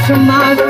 किस्मत